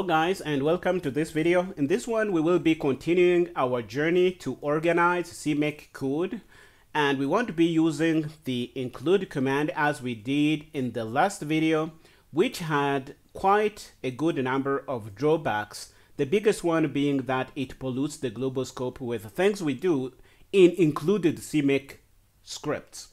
Hello guys and welcome to this video. In this one we will be continuing our journey to organize CMake code and we want to be using the include command as we did in the last video which had quite a good number of drawbacks. The biggest one being that it pollutes the global scope with things we do in included CMake scripts.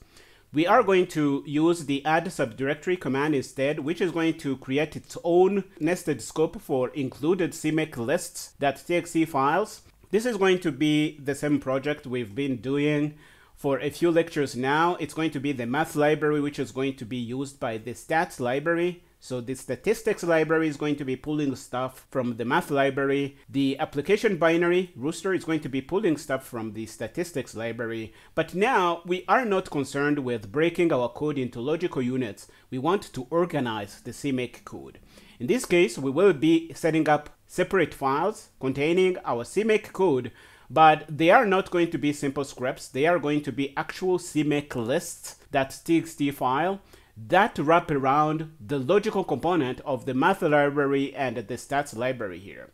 We are going to use the add subdirectory command instead, which is going to create its own nested scope for included CMake lists.txt files. This is going to be the same project we've been doing for a few lectures now. It's going to be the math library, which is going to be used by the stats library so the statistics library is going to be pulling stuff from the math library. The application binary rooster is going to be pulling stuff from the statistics library. But now we are not concerned with breaking our code into logical units. We want to organize the CMake code. In this case, we will be setting up separate files containing our CMake code but they are not going to be simple scripts. They are going to be actual CMake lists, that lists.txt file that wrap around the logical component of the math library and the stats library here.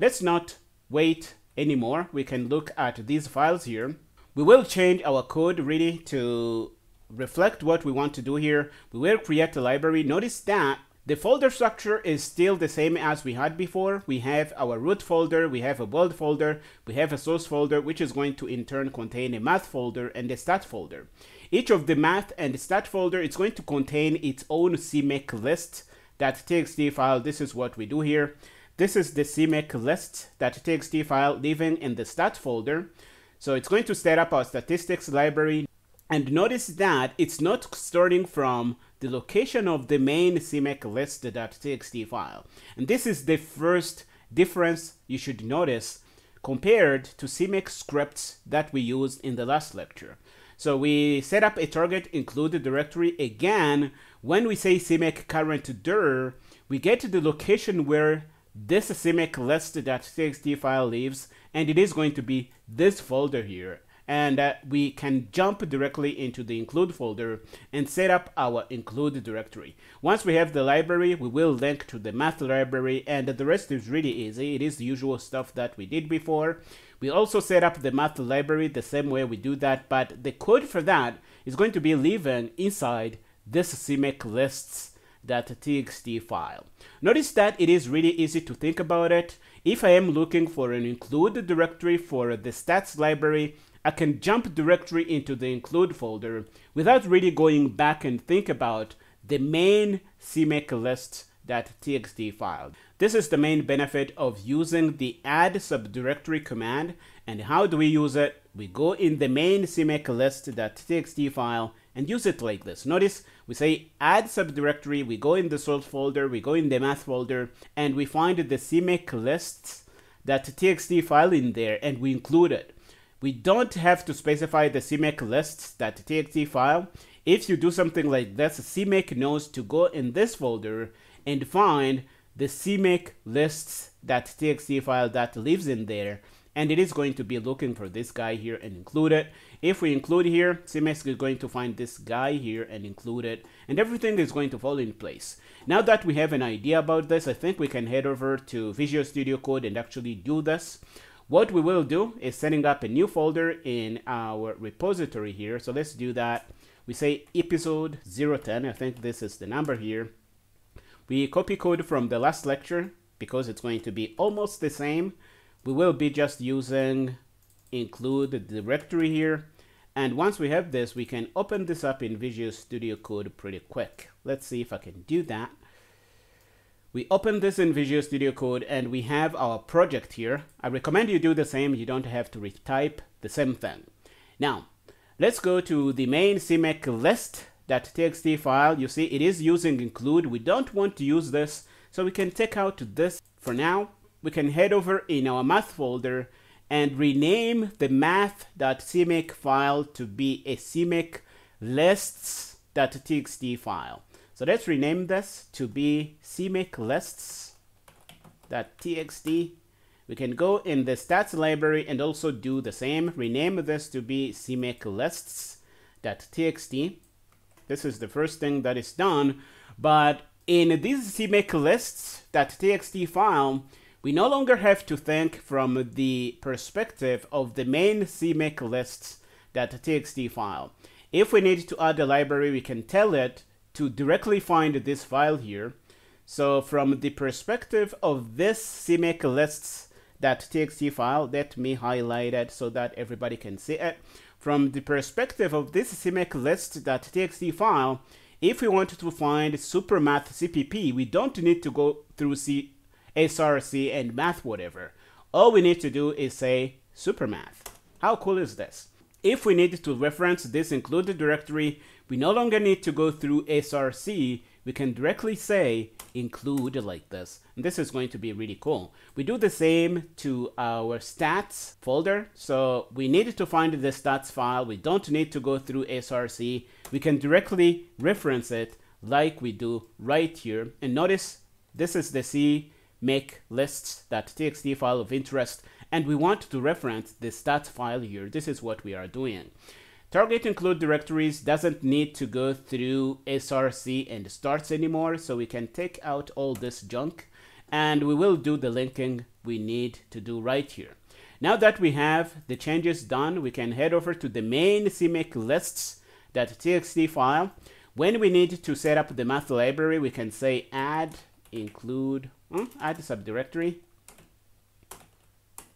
Let's not wait anymore. We can look at these files here. We will change our code really to reflect what we want to do here. We will create a library. Notice that the folder structure is still the same as we had before. We have our root folder, we have a build folder, we have a source folder, which is going to in turn contain a math folder and a stat folder. Each of the math and stat folder is going to contain its own CMake list that txt file. This is what we do here. This is the CMake list that txt file living in the stat folder. So it's going to set up our statistics library. And notice that it's not starting from the location of the main CMake list.txt file. And this is the first difference you should notice compared to CMake scripts that we used in the last lecture. So we set up a target include directory again. When we say CMake current dir, we get to the location where this CMake list.txt file lives, and it is going to be this folder here. And uh, we can jump directly into the include folder and set up our include directory. Once we have the library, we will link to the math library, and the rest is really easy. It is the usual stuff that we did before. We also set up the math library the same way we do that, but the code for that is going to be living inside this CMake lists.txt file. Notice that it is really easy to think about it. If I am looking for an include directory for the stats library, I can jump directly into the include folder without really going back and think about the main CMake list.txt file. This is the main benefit of using the add subdirectory command. And how do we use it? We go in the main CMake list.txt file and use it like this. Notice we say add subdirectory, we go in the source folder, we go in the math folder, and we find the CMake lists.txt file in there and we include it. We don't have to specify the CMake lists.txt file. If you do something like this, CMake knows to go in this folder and find the CMake lists.txt file that lives in there and it is going to be looking for this guy here and include it. If we include here, CMake is going to find this guy here and include it, and everything is going to fall in place. Now that we have an idea about this, I think we can head over to Visual Studio Code and actually do this. What we will do is setting up a new folder in our repository here. So let's do that. We say episode 010, I think this is the number here. We copy code from the last lecture because it's going to be almost the same. We will be just using include the directory here. And once we have this, we can open this up in Visual Studio Code pretty quick. Let's see if I can do that. We open this in Visual Studio Code and we have our project here. I recommend you do the same. You don't have to retype the same thing. Now, let's go to the main CMake list that txt file, you see it is using include. We don't want to use this, so we can take out this for now. We can head over in our math folder and rename the math.cmake file to be a cmake lists.txt file. So let's rename this to be cmake lists.txt. We can go in the stats library and also do the same. Rename this to be cmake lists.txt. This is the first thing that is done, but In these CMake lists.txt file, we no longer have to think from the perspective of the main CMake lists.txt file. If we need to add a library, we can tell it to directly find this file here. So from the perspective of this CMake lists.txt file, let me highlight it so that everybody can see it. From the perspective of this CMake list.txt file, if we want to find supermath CPP, we don't need to go through C SRC and math whatever. All we need to do is say supermath. How cool is this? If we need to reference this included directory, we no longer need to go through SRC. We can directly say include like this. And this is going to be really cool. We do the same to our stats folder. So we need to find the stats file. We don't need to go through SRC. We can directly reference it like we do right here. And notice this is the C make lists.txt file of interest and we want to reference the stats file here. This is what we are doing. Target include directories doesn't need to go through SRC and stats anymore, so we can take out all this junk and we will do the linking we need to do right here. Now that we have the changes done, we can head over to the main CMake lists.txt file. When we need to set up the math library, we can say add include hmm, add subdirectory.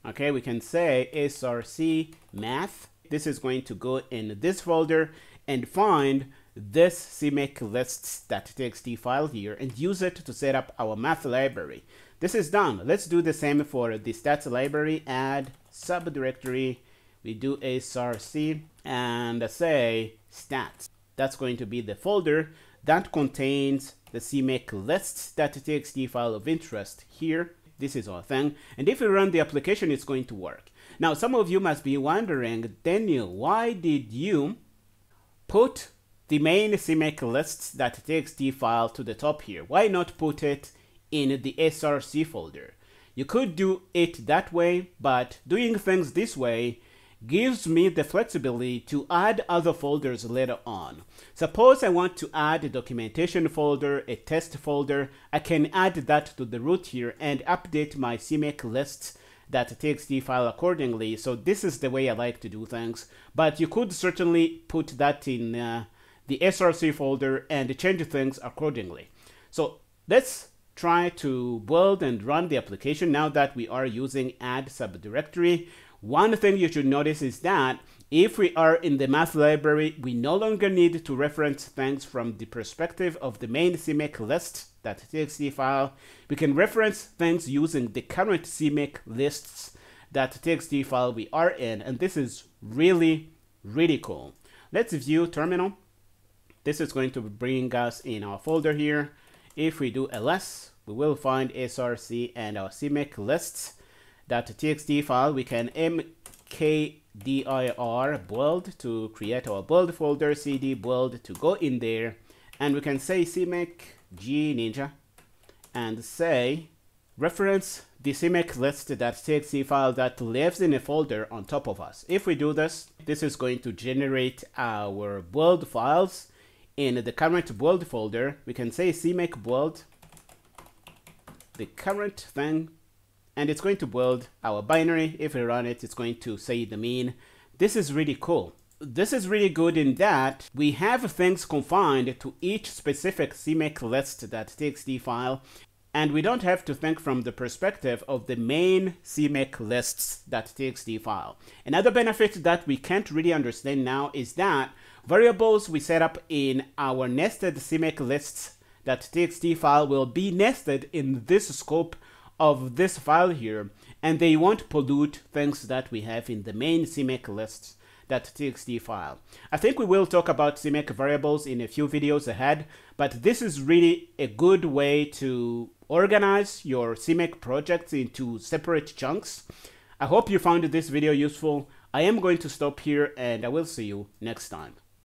Okay, we can say src math. This is going to go in this folder and find this CMake lists.txt file here and use it to set up our math library. This is done. Let's do the same for the stats library. Add subdirectory. We do a src and say stats. That's going to be the folder that contains the CMake lists.txt file of interest here. This is our thing. And if we run the application, it's going to work. Now, some of you must be wondering, Daniel, why did you put the main CMake lists.txt file to the top here? Why not put it in the SRC folder? You could do it that way, but doing things this way gives me the flexibility to add other folders later on. Suppose I want to add a documentation folder, a test folder, I can add that to the root here and update my CMake lists that txt file accordingly. So this is the way I like to do things, but you could certainly put that in uh, the SRC folder and change things accordingly. So let's try to build and run the application now that we are using add subdirectory. One thing you should notice is that if we are in the math library, we no longer need to reference things from the perspective of the main CMake list.txt file. We can reference things using the current CMake lists.txt file we are in, and this is really, really cool. Let's view terminal. This is going to bring us in our folder here. If we do ls, we will find src and our CMake lists .txt file, we can mkdir build to create our build folder, cd build to go in there, and we can say cmake g ninja and say reference the cmake list that list.txt file that lives in a folder on top of us. If we do this, this is going to generate our build files in the current build folder. We can say cmake build the current thing and it's going to build our binary. If we run it, it's going to say the mean. This is really cool. This is really good in that we have things confined to each specific CMake list.txt file, and we don't have to think from the perspective of the main CMake lists.txt file. Another benefit that we can't really understand now is that variables we set up in our nested CMake lists.txt file will be nested in this scope of this file here and they won't pollute things that we have in the main CMake lists that txt file. I think we will talk about CMake variables in a few videos ahead, but this is really a good way to organize your CMake projects into separate chunks. I hope you found this video useful. I am going to stop here and I will see you next time.